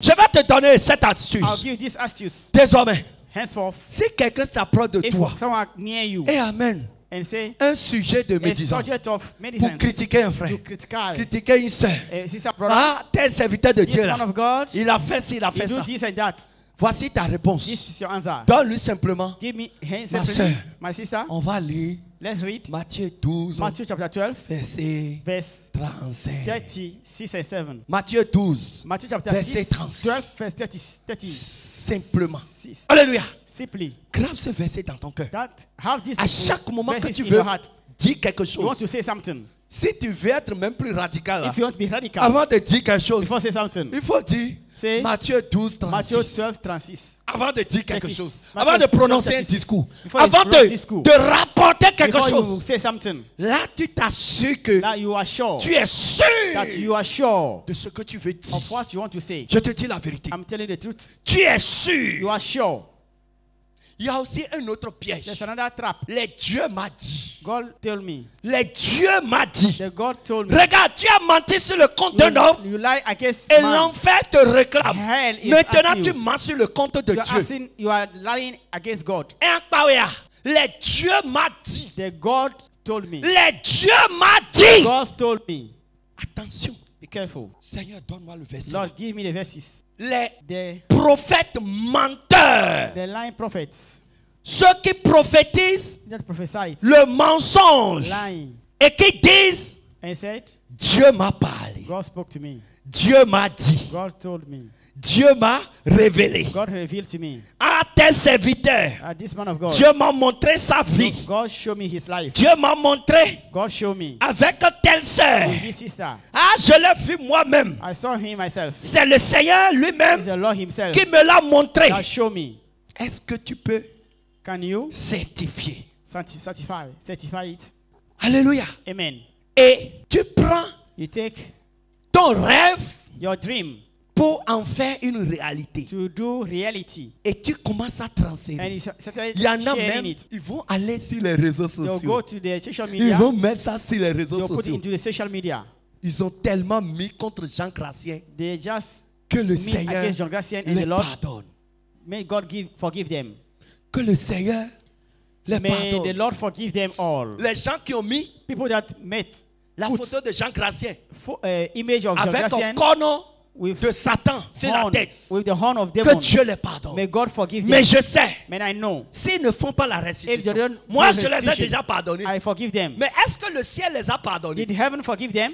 Je vais te donner cette I'll astuce. give you this astuce. Désormais, Henceforth, si quelqu'un s'approche de if toi, someone near you et and say un sujet de médisance of pour critiquer un frère, critiquer une sister brother, ah, tel serviteur de Dieu là, of God, il a fait ci, il a fait ça. Voici ta réponse. This is your answer. Donne-lui simplement. Give me hands Ma sister. On va lire Let's read Matthieu 12, Matthew chapter 12, verset verse 35. 36 and 7. Matthieu 12, Matthew chapter Verset 6, 36. 12, verse 30, 36. simplement. Six. Alléluia. Simply, Grave ce verset dans ton cœur. À chaque moment que tu veux dire quelque You want chose, to say something. si tu veux être même plus radical, là, If you want to be radical, avant de dire quelque chose, before say something, il faut dire Matthieu 12, 36. Matthew 12, 36. Avant de dire quelque 36. chose, avant de 12, prononcer un 36. discours, Before avant de, discours. de rapporter quelque Before chose, you say something, là tu t'assures que that you are sure, tu es sûr that you are sure de ce que tu veux dire. of what you want to say. Je te dis la vérité. I'm telling the truth. Tu es sûr. You are sure. Il y a aussi un autre piège. There's another trap. Les dieux m'a dit. God told me. Les dieux m'a dit. The God told me. Regarde, tu as menti sur le compte d'un homme You, lie against et l'enfer te réclame. Hell is Maintenant, tu mens sur le compte de You are, Dieu. asking, you are lying against God. Les dieux m'a dit. The God told me. Les dieux m'a dit. God told me. Attention. Be careful. Seigneur, donne-moi le verset. Lord, give me the verses. Les The, prophètes menteurs. the lying prophets Ceux qui prophétisent le mensonge lying, et qui disent and said, Dieu m'a parlé. God spoke to me. Dieu m'a dit. God told me. Dieu m'a révélé. God revealed to me. À tes serviteurs. God. Dieu m'a montré sa vie. God show me his life. Dieu m'a montré God show me. avec telle sœur. Ah, je l'ai vu moi-même. I saw him myself. C'est le Seigneur lui-même qui me l'a montré. Est-ce que tu peux Can you certifier? certi- certify, certify it? Alléluia. Amen. Et tu prends You take ton rêve your dream pour en faire une réalité. to do reality. Et tu commences à And transférer. Il y en a même, it. ils vont aller sur les réseaux go sociaux. to the social Ils vont mettre ça sur les réseaux They'll put it sociaux. into the social media. Ils ont tellement mis contre Jean just que le Seigneur and les the Lord. pardonne. May God give, forgive them. Que le Seigneur les May the pardonne. Lord forgive them all. Les gens qui ont mis People that met la photo de Jean Gracien fo- uh, image of John avec un Gracian corne with de Satan sur la tête. with the horn of Que demon. Dieu les pardonne. May God forgive Mais them. je sais, s'ils ne font pas la restitution, moi je les ai déjà pardonnés. I forgive them. Mais est-ce que le ciel les a pardonnés? Did heaven forgive them?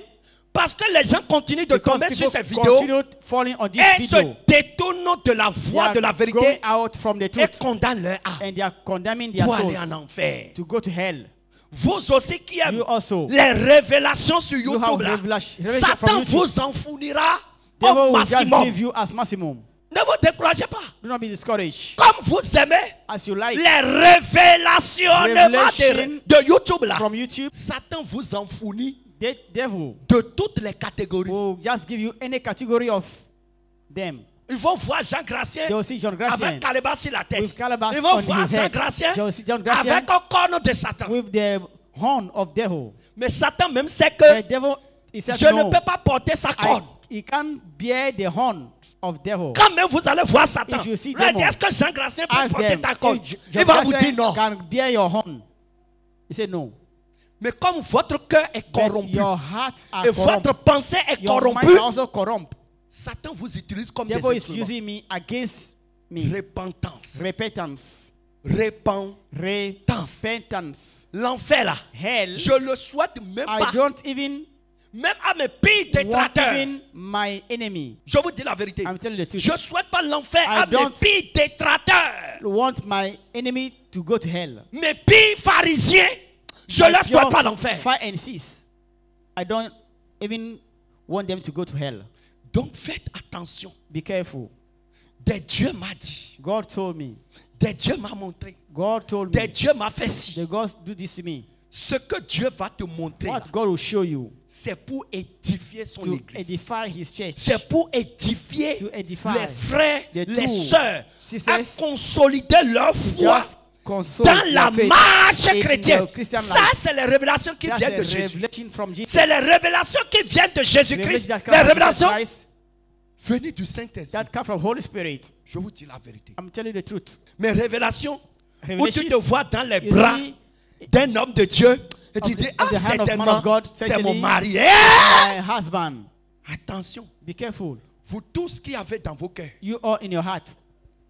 Parce que les gens continuent de Because tomber sur ces vidéos et se détournent de la voie de la vérité out from the et condamnent leur âme pour aller en enfer. to go to hell. Vous aussi qui aimez les révélations sur YouTube, là, Satan vous en fournira Devil au will just maximum. give you as maximum. Ne vous découragez pas. Do not be discouraged. Comme vous aimez As you like les révélations de, de YouTube, là, from YouTube, Satan vous en fournit the devil de toutes les catégories. will just give you any category of them. Ils vont voir Jean Gracien avec Calebasse sur la tête. Ils vont on voir Jean. Gracien avec un corne de Satan. with the horn of devil. Mais Satan même sait que je ne peux pas porter sa corne. He can't bear the horn of devil. Quand même vous allez voir Satan, est-ce que Jean Gracien peut porter ta corne Il va vous dire non. can bear your horn? He said no. Mais comme votre cœur est But corrompu et votre pensée est corrompue. Satan vous utilise comme des Devil is instruments. using me against me. Repentance. Repentance. Repentance. Repentance. L'enfer là, Hell. je le souhaite même I pas. don't even Même à mes pires détracteurs. even my enemy. Je vous dis la vérité. I'm telling the truth. Je souhaite pas l'enfer à mes pires détracteurs. want my enemy to go to hell. Mes pires pharisiens, je My leur souhaite pas l'enfer. And. I don't even want them to go to hell. Donc faites attention. Be careful. Des dieux m'a dit. God told me. Des dieux m'a montré. God told Des me. dieux m'a fait ci. The God do this to me. Ce que Dieu va te montrer, c'est pour édifier son to église. C'est pour édifier les frères, les sœurs, à consolider leur foi dans la marche chrétienne. Ça, c'est les révélations qui viennent de Jésus. C'est les révélations qui viennent de Jésus-Christ. Les révélations Jesus Christ. venue du Saint-Esprit. Je vous dis la vérité. I'm telling you the truth. Mais révélation, où tu te vois dans les bras d'un homme de Dieu, et tu dis, ah, certainement, c'est mon mari. Eh! my husband. Attention, Be careful. vous tous qui avez dans vos cœurs, You are in your heart,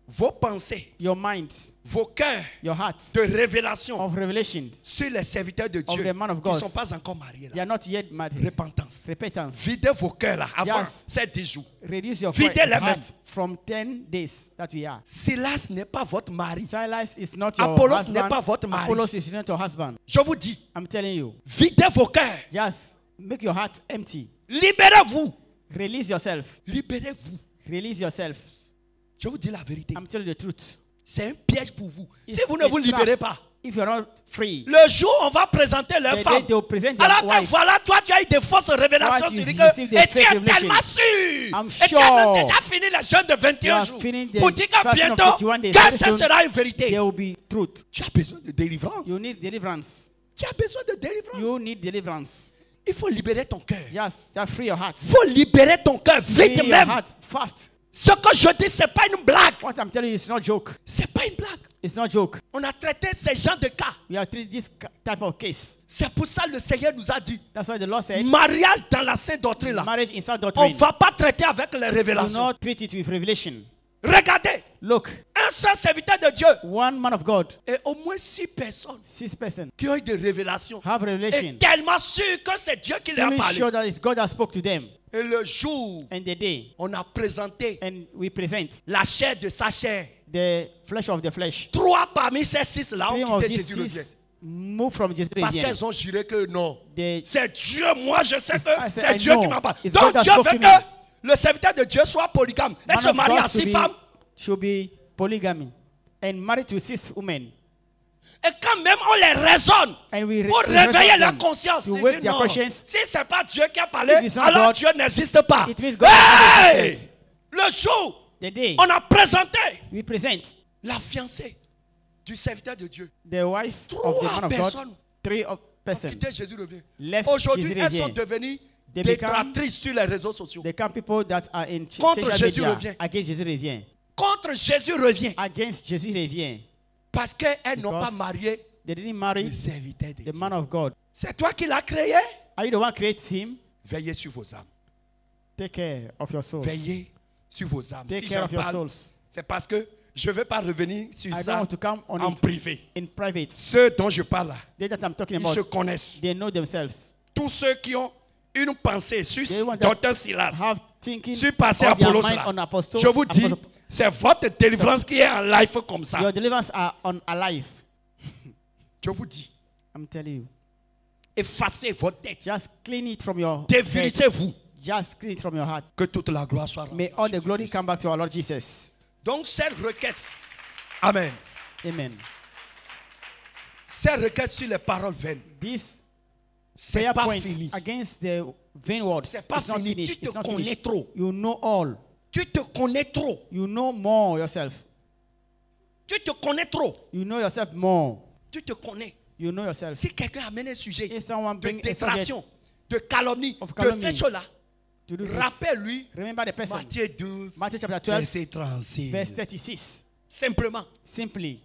vos pensées, your mind, vos cœurs your heart de révélation of revelation. sur les serviteurs de Dieu the man of qui ne sont pas encore mariés. They Là. are not yet married. Repentance. Repentance. Videz vos cœurs là avant Yes. ces 10 jours. Reduce your Videz les mêmes. from 10 days that we are. Silas n'est pas votre mari. Silas is not your Apollos n'est pas votre mari. Apollos is not your husband. Je vous dis, I'm telling you. videz vos cœurs. Just make your heart empty. Libérez-vous. Release yourself. Libérez-vous. Release yourself. Je vous dis la vérité. I'm telling you the truth. C'est un piège pour vous. It's si vous ne vous libérez pas, If you're not free, le jour où on va présenter leur femme, alors que voilà, toi tu as eu des fausses révélations sur et tu es tellement sûr. Et tu as déjà fini le jeûne de You 21 have jours. Pour dire que bientôt, 21 days. que ce sera une vérité. There will be truth. Tu as besoin de délivrance. You need deliverance. Tu as besoin de délivrance. You need deliverance. Il faut libérer ton cœur. Free your heart. Il faut libérer ton cœur Free vite your même. heart fast. Ce que je dis, ce n'est pas une blague. What I'm telling you is not joke. Ce n'est pas une blague. It's not joke. On a traité ces gens de cas. We are treating this type of case. C'est pour ça que le Seigneur nous a dit That's why the Lord said, mariage dans la sainte doctrine. Là. marriage in On ne doctrine. va pas traiter avec les révélations. not treat it with revelation. Regardez, Look, un seul serviteur de Dieu one man of God, et au moins six personnes six person, qui ont eu des révélations. have Et revelation. tellement sûr que c'est Dieu qui leur a parlé. sure that it's God that spoke to them. Et le jour, And the day, on a présenté and we present la chair de sa chair. the flesh of the flesh. Trois parmi ces six-là Three ont quitté Jésus le six move from Jesus Parce qu'elles ont juré que non. C'est Dieu, moi je sais que c'est Dieu qui m'a parlé. Donc Dieu veut que le serviteur de Dieu soit polygame. Elle se marie à six femmes? Should be polygamy and married to six women. Et quand même on les raisonne we pour we réveiller leur conscience. Si ce n'est pas Dieu qui a parlé, alors God, Dieu n'existe pas. it means God Hey! Le jour, The day on a présenté we present la fiancée du serviteur de Dieu. the wife of the Trois man of God, personnes three of person Quitté Jésus revient. Aujourd'hui, elles sont devenues détractrices sur les réseaux sociaux. Come people that are in Contre Jésus revient. against Jésus revient. Contre Jésus revient. Against Jésus revient. Parce qu'elles n'ont pas marié They didn't marry le serviteur de the Dieu. man of God. C'est toi qui l'as créé? Are you the one create him? Veillez sur vos âmes. Take care of your soul. Veillez sur vos âmes. Take si care of your parle, souls. c'est parce que je ne vais pas revenir sur I ça want to come on en privé. in private. Ceux dont je parle là, They that I'm talking ils se about, connaissent. they know themselves. Tous ceux qui ont une pensée sur Dr. Silas, sur their Apollos là, je vous dis, c'est votre délivrance qui est en life comme ça. Your deliverance are on alive. Je vous dis, I'm telling you. effacez votre tête. Just clean it from your. Définissez-vous. Just clean it from your heart. Que toute la gloire soit May all the glory come back to our Lord Jesus. Donc, cette requête, Amen. Amen. Cette requête sur les paroles vaines, This c'est pas fini. against the vain words C'est pas fini. finished. Tu te connais trop. You know all. Tu te connais trop. You know more yourself. Tu te connais trop. You know yourself more. Tu te connais. You know yourself. Si quelqu'un amène un sujet de détraction, de calomnie, of de fait cela, rappelle-lui remember the person. Matthieu 12, Matthew chapter 12, verset 36. verse 36. Simplement. Simply.